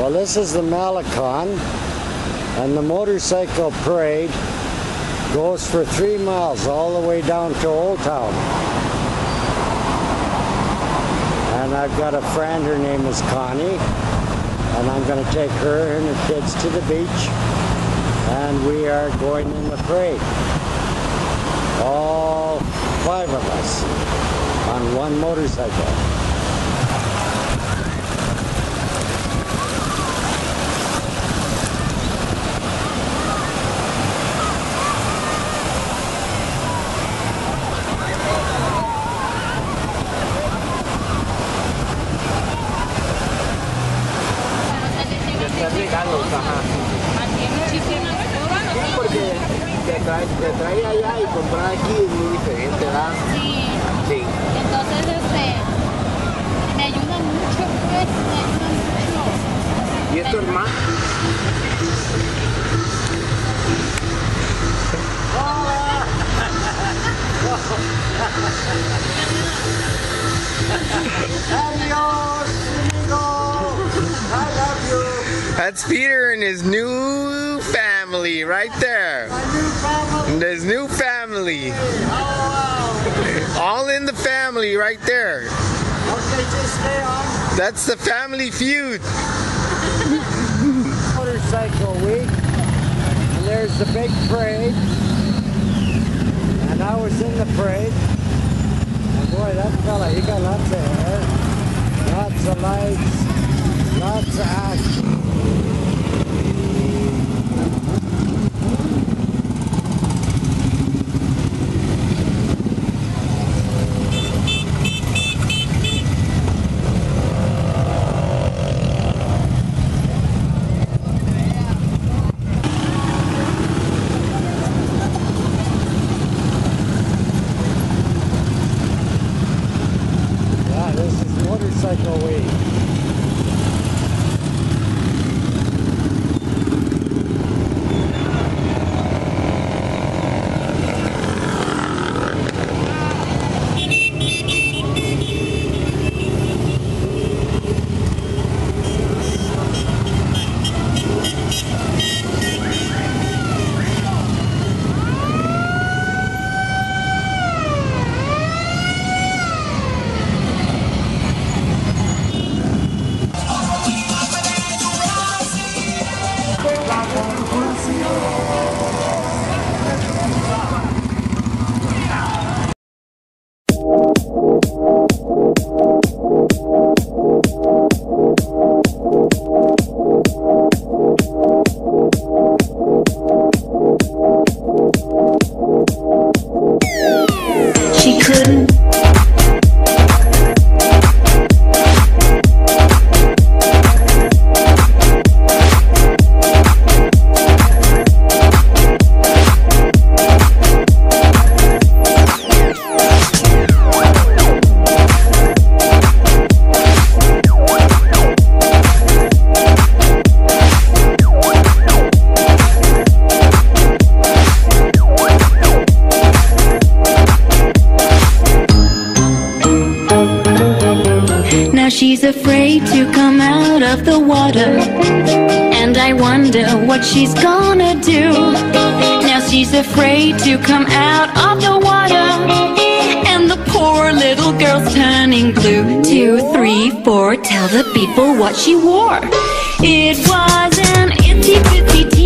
Well, this is the Malecon, and the motorcycle parade goes for three miles all the way down to Old Town. And I've got a friend, her name is Connie, and I'm going to take her and her kids to the beach, and we are going in the parade. All five of us on one motorcycle. Porque te trae, te trae allá y comprar aquí es muy diferente, ¿verdad? Sí, Sí. entonces este me ayuda mucho, pues, me ayuda mucho. ¿Y esto es más? Adios, That's Peter and his new family right there. New family. His new family. All in the family right there. Okay, just stay on. That's the family feud. Motorcycle week. And there's the big parade. And I was in the parade. And boy, that fella, he got lots of hair, She's afraid to come out of the water. And I wonder what she's gonna do. Now she's afraid to come out of the water. And the poor little girl's turning blue. Two, three, four, tell the people what she wore. It was an itsy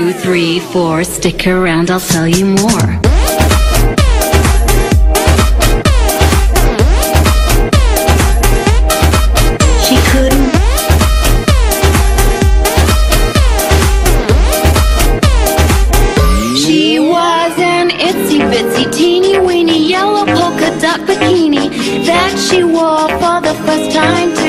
two, three, four. Stick around, I'll tell you more. teeny weeny yellow polka dot bikini that she wore for the first time.